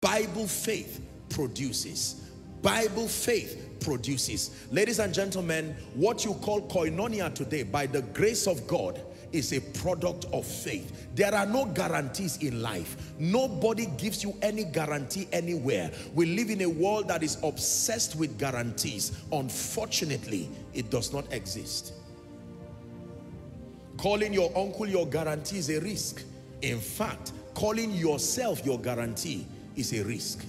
Bible faith produces. Bible faith produces. Ladies and gentlemen, what you call koinonia today, by the grace of God, is a product of faith. There are no guarantees in life. Nobody gives you any guarantee anywhere. We live in a world that is obsessed with guarantees. Unfortunately, it does not exist. Calling your uncle your guarantee is a risk. In fact, calling yourself your guarantee is a risk.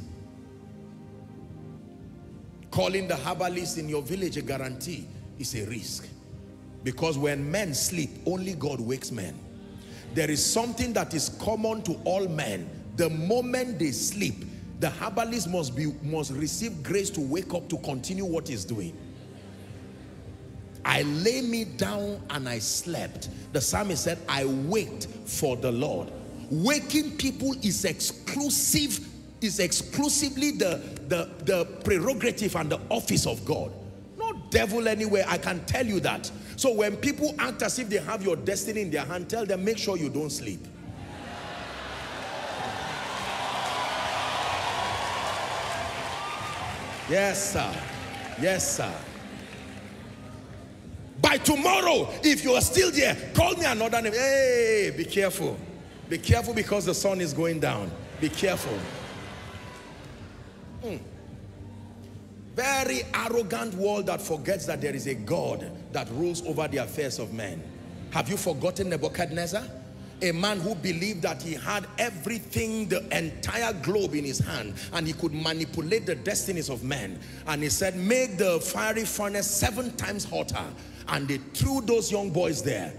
Calling the herbalist in your village a guarantee is a risk. Because when men sleep, only God wakes men. There is something that is common to all men. The moment they sleep, the herbalist must, be, must receive grace to wake up to continue what he's doing. I lay me down and I slept. The psalmist said, I wait for the Lord. Waking people is exclusive, is exclusively the, the, the prerogative and the office of God. Not devil anywhere, I can tell you that. So when people act as if they have your destiny in their hand, tell them, make sure you don't sleep. Yes, sir. Yes, sir. By tomorrow, if you are still there, call me another name. Hey, be careful. Be careful because the sun is going down. Be careful. Hmm. Very arrogant world that forgets that there is a God that rules over the affairs of men. Have you forgotten Nebuchadnezzar? A man who believed that he had everything, the entire globe in his hand, and he could manipulate the destinies of men. And he said, make the fiery furnace seven times hotter and they threw those young boys there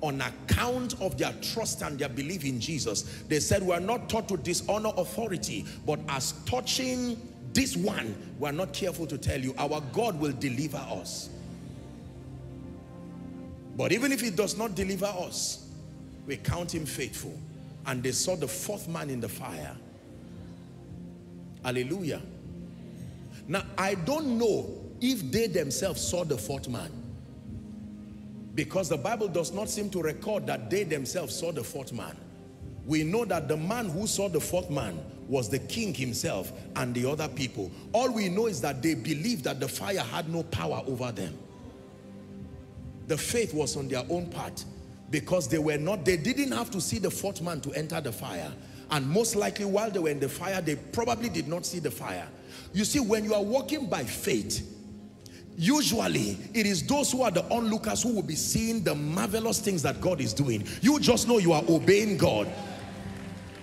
on account of their trust and their belief in Jesus. They said, we are not taught to dishonor authority, but as touching this one, we are not careful to tell you, our God will deliver us. But even if he does not deliver us, we count him faithful. And they saw the fourth man in the fire. Hallelujah. Now, I don't know if they themselves saw the fourth man. Because the Bible does not seem to record that they themselves saw the fourth man. We know that the man who saw the fourth man was the king himself and the other people. All we know is that they believed that the fire had no power over them. The faith was on their own part because they were not, they didn't have to see the fourth man to enter the fire. And most likely while they were in the fire, they probably did not see the fire. You see, when you are walking by faith, Usually, it is those who are the onlookers who will be seeing the marvelous things that God is doing. You just know you are obeying God.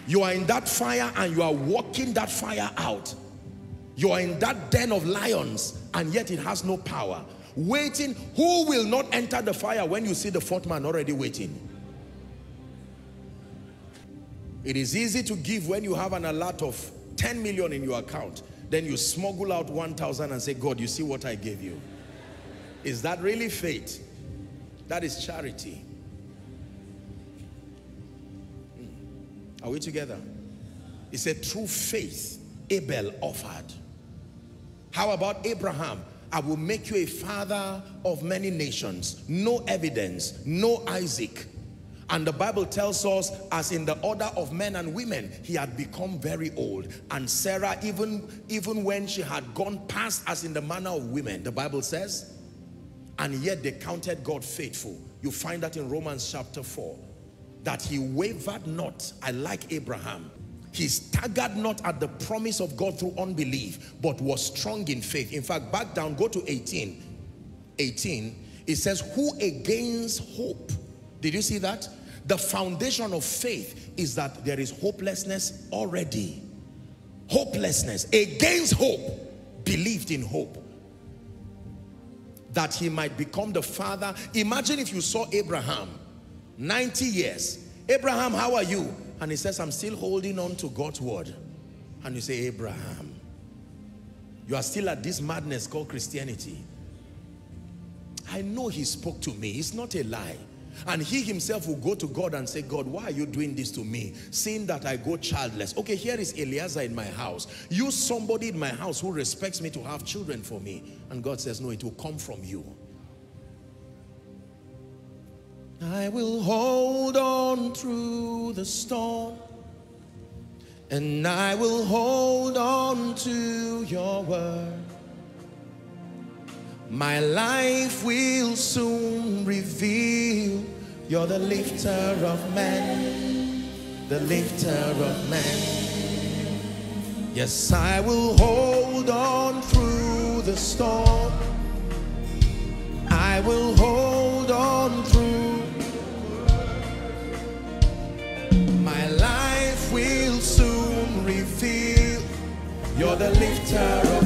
You are in that fire and you are walking that fire out. You are in that den of lions and yet it has no power. Waiting, who will not enter the fire when you see the fourth man already waiting? It is easy to give when you have an alert of 10 million in your account then you smuggle out 1,000 and say, God, you see what I gave you. Is that really faith? That is charity. Hmm. Are we together? It's a true faith Abel offered. How about Abraham? I will make you a father of many nations. No evidence, no Isaac, and the Bible tells us, as in the order of men and women, he had become very old. And Sarah, even, even when she had gone past as in the manner of women, the Bible says, and yet they counted God faithful. You find that in Romans chapter 4, that he wavered not. I like Abraham. He staggered not at the promise of God through unbelief, but was strong in faith. In fact, back down, go to 18. 18, it says, who against hope? Did you see that? The foundation of faith is that there is hopelessness already. Hopelessness. Against hope. Believed in hope. That he might become the father. Imagine if you saw Abraham. 90 years. Abraham, how are you? And he says, I'm still holding on to God's word. And you say, Abraham, you are still at this madness called Christianity. I know he spoke to me. It's not a lie. And he himself will go to God and say, God, why are you doing this to me? Seeing that I go childless. Okay, here is Eliezer in my house. Use somebody in my house who respects me to have children for me. And God says, no, it will come from you. I will hold on through the storm. And I will hold on to your word. My life will soon reveal you're the lifter of men, the lifter of men. Yes, I will hold on through the storm. I will hold on through. My life will soon reveal you're the lifter of